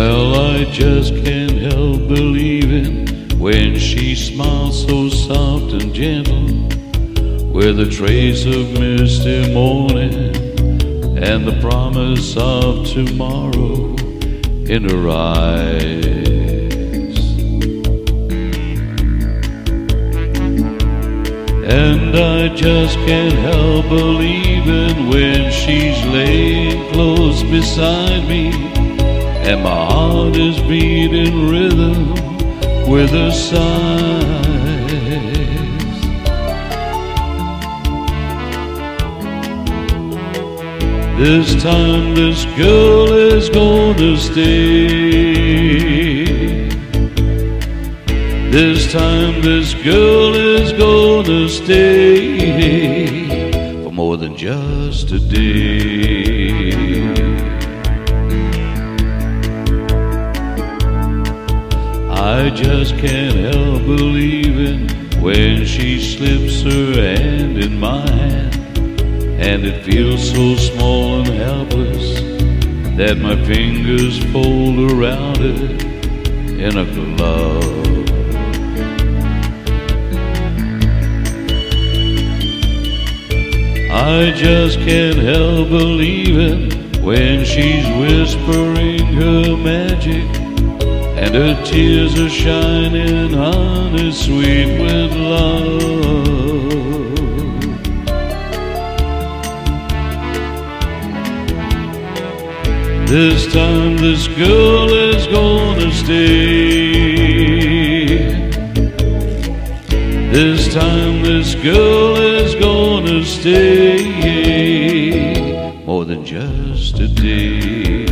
I just can't help believing when she smiles so soft and gentle, with a trace of misty morning and the promise of tomorrow in her eyes. And I just can't help believing when she's laying close beside me And my heart is beating rhythm with her sighs This time this girl is gonna stay this time this girl is gonna stay for more than just a day. Just can't help believing when she slips her hand in my hand and it feels so small and helpless that my fingers fold around it in a glove. I just can't help believing when she's whispering her magic and her tears are shining on, honey sweet with love. This time this girl is gonna stay. This time this girl is gonna stay more than just a day.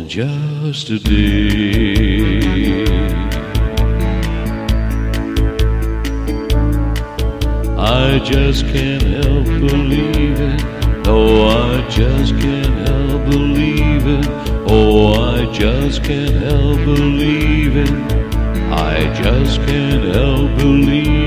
Than just a day. I just can't help believing. oh, I just can't help believing. Oh, I just can't help believing. I just can't help believing.